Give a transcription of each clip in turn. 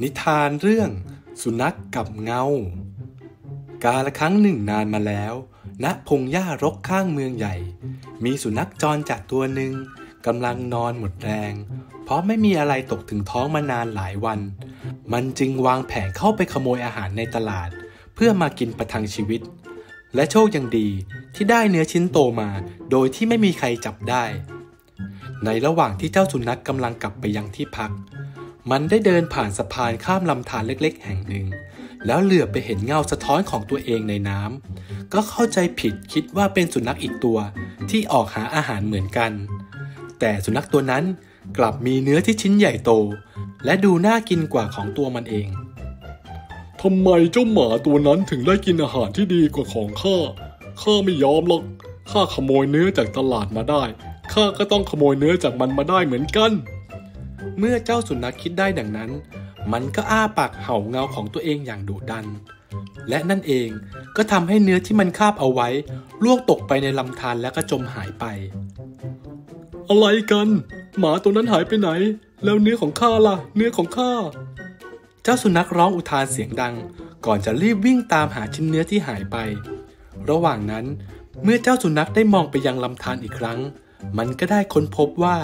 นิทานเรื่องสุนัขกกับเงา กาละครั้งหนึ่งนานมาแล้วณพงหญ้ารกข้างเมืองใหญ่ มีสุนัขจรจัดตัวหนึ่งกำลังนอนหมดแรง เพราะไม่มีอะไรตกถึงท้องมานานหลายวัน มันจึงวางแผนเข้าไปขโมยอาหารในตลาด เพื่อมากินประทังชีวิต และโชคยังดีที่ได้เนื้อชิ้นโตมา โดยที่ไม่มีใครจับได้ ในระหว่างที่เจ้าสุนัขกำลังกลับไปยังที่พัก มันได้เดินผ่านสะพานข้ามลำธารเล็กๆ แห่งหนึ่ง แล้วเหลือบไปเห็นเงาสะท้อนของตัวเองในน้ำก็เข้าใจผิดคิดว่าเป็นสุนัขอีกตัวที่ออกหาอาหารเหมือนกัน แต่สุนัขตัวนั้นกลับมีเนื้อที่ชิ้นใหญ่โต และดูน่ากินกว่าของตัวมันเองทำไมเจ้าหมาตัวนั้นถึงได้กินอาหารที่ดีกว่าของข้า ข้าไม่ยอมหรอก ข้าขโมยเนื้อจากตลาดมาได้ ข้าก็ต้องขโมยเนื้อจากมันมาได้เหมือนกัน เมื่อเจ้าสุนัขคิดได้ดังนั้น มันก็อ้าปากเห่าเงาของตัวเองอย่างดุดัน และนั่นเองก็ทำให้เนื้อที่มันคาบเอาไว้ลวกตกไปในลำธารและก็จมหายไป อะไรกัน หมาตัวนั้นหายไปไหน แล้วเนื้อของข้าล่ะ เนื้อของข้าเจ้าสุนัขร้องอุทานเสียงดัง ก่อนจะรีบวิ่งตามหาชิ้นเนื้อที่หายไป ระหว่างนั้นเมื่อเจ้าสุนัขได้มองไปยังลำธารอีกครั้ง มันก็ได้ค้นพบว่า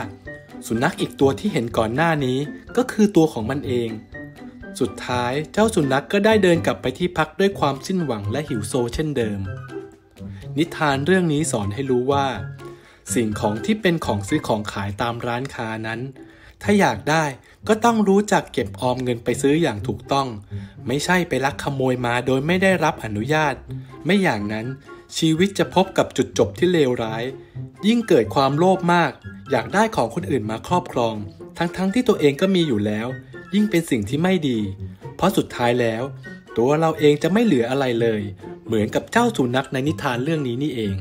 สุนัขอีกตัวที่เห็นก่อนหน้านี้ก็คือตัวของมันเอง สุดท้ายเจ้าสุนัขกก็ได้เดินกลับไปที่พักด้วยความสิ้นหวังและหิวโซเช่นเดิม นิทานเรื่องนี้สอนให้รู้ว่า สิ่งของที่เป็นของซื้อของขายตามร้านค้านั้น ถ้าอยากได้ก็ต้องรู้จักเก็บออมเงินไปซื้ออย่างถูกต้อง ไม่ใช่ไปลักขโมยมาโดยไม่ได้รับอนุญาต ไม่อย่างนั้นชีวิตจะพบกับจุดจบที่เลวร้าย ยิ่งเกิดความโลภมาก อยากได้ของคนอื่นมาครอบครอง ทั้งๆทที่ตัวเองก็มีอยู่แล้ว ยิ่งเป็นสิ่งที่ไม่ดี เพราะสุดท้ายแล้ว ตัวเราเองจะไม่เหลืออะไรเลย เหมือนกับเจ้าสุนัขในนิทานเรื่องนี้นี่เอง